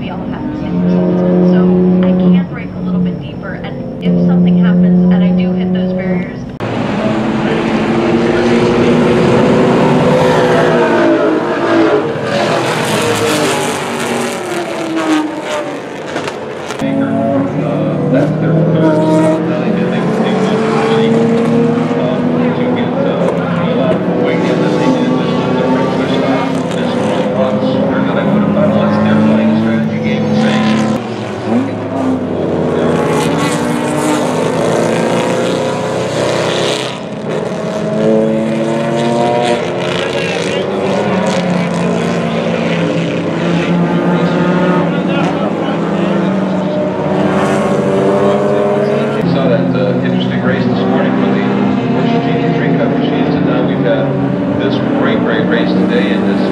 比较好 an interesting race this morning for the Porsche GT3 Cup machines, and now we've had this great, great race today in this